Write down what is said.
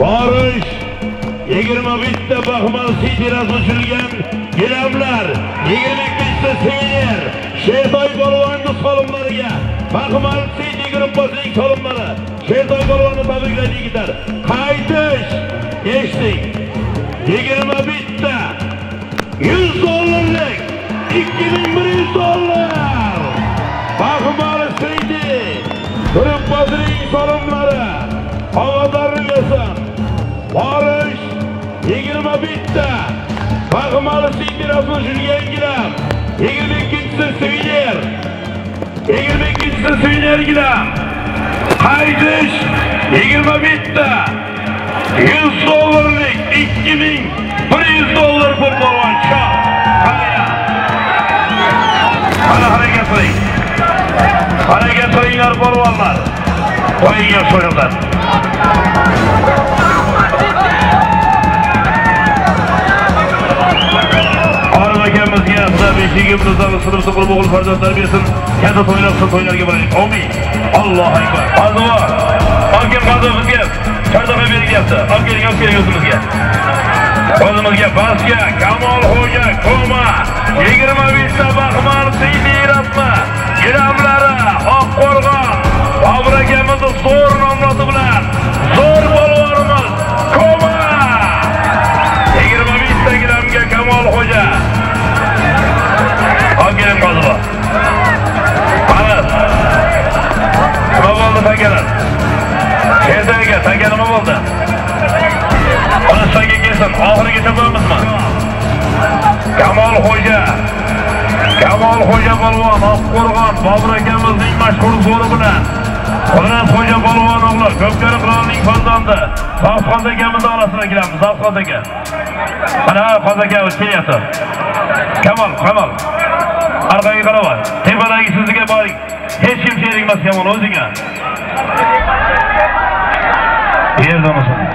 borish yigirma bitta baxmal sitiras uchirilgan gilamlar yigirma ikkita siner shertoy polvonni Bahman baxmal siti gruppasining solimlari shertoy polvonni tabriklaydi yigitlar. Qaytish eshitdik yigirma bitta yuz dollarlik ikki yigirma bitta baxmali sitirasini shunga gilam. Yigirma ikkinchisi sviner yigirma ikkinchisi sviner gilam. Qaytish yigirma bitta. Yuz dollarlik ikki ming bir yuz dollar pul polvon. Chop qaya mana harakat qiling. Harakat qilinglar polvonlar. Qo'yinglar sho'yinglar sizlar beshligimiz sinib qilib o'g'il farzandlar bersin. Katta to'ylar qilsin, to'ylarga boraylik. omin Allohu akbar. Azvo. Olgan qazo bizga sardoqa berilyapti Olib keling, olib keling o'zimizga. O'zimizga Basga, Kamol Xo'ja, Koma, 21 ta baxmal siydiy rasmi, gilamlari, Oqqo'rg'on, Bobur bo'ldi takalar? Ertaga nima bo'ldi? Onasiga kelsin, oxirigacha bo'lamizmi? Kamol Xo'ja. Kamol Xo'ja polvon Oqqo'rg'on Bobur akamizning mashhur zo'ri bilan Qudrat Xo'ja polvon o'g'li Ko'pkari qirolining farzandi Zafxon akamizni orasidan kelamiz, Zafxon aka. Mana Xon aka kelyapti. Kamol, Kamol. Orqaga qarab, tepadagi sizga boring. Hech kim sherikmas Kamol o'zingga. Pierdo nosotros.